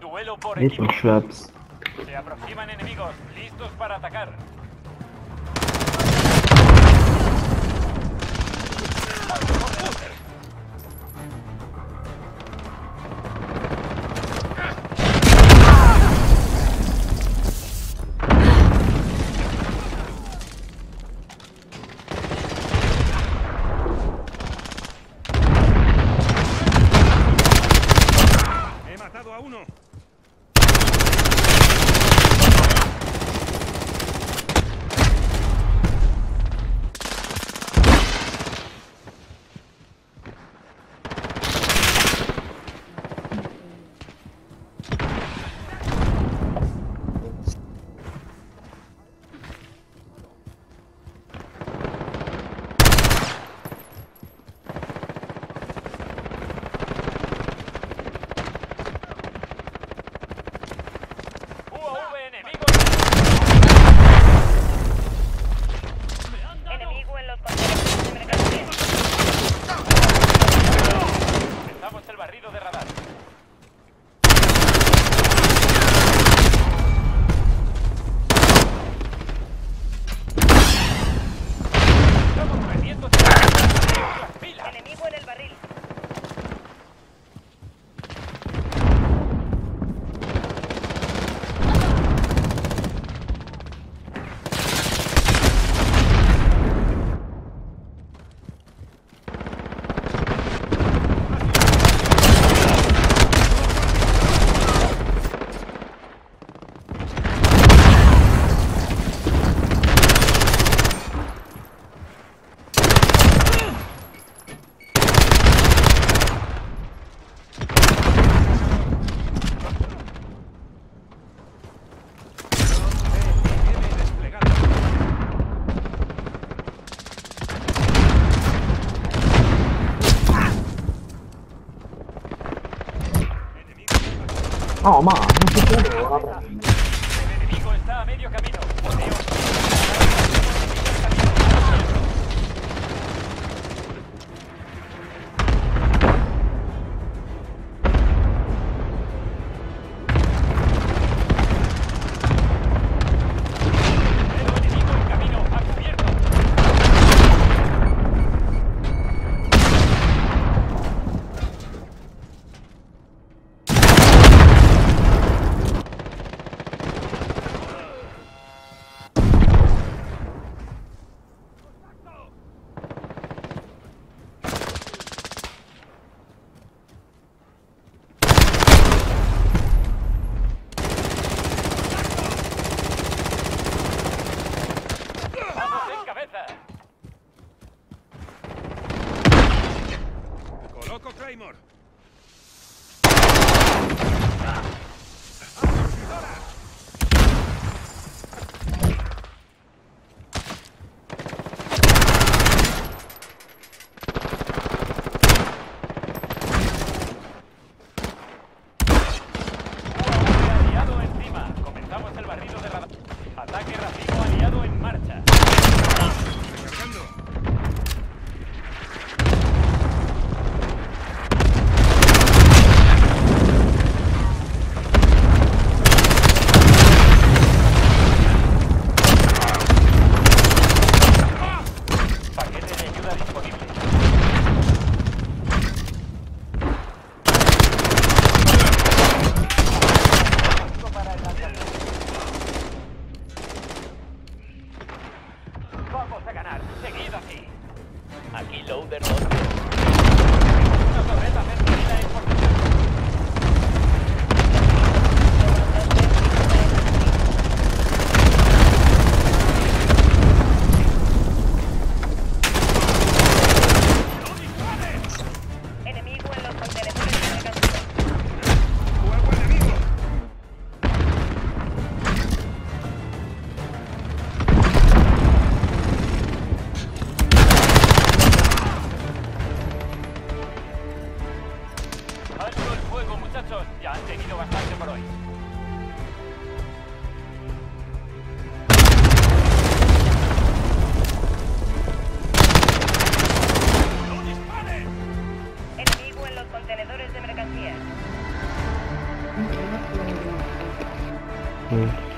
Duelo por equipos. Se aproximan enemigos, listos para atacar. uno. Oh ma, non ci credo. Nemico sta a medio camino. Claymore! Seguid aquí. Aquí Loader 2. 嗯。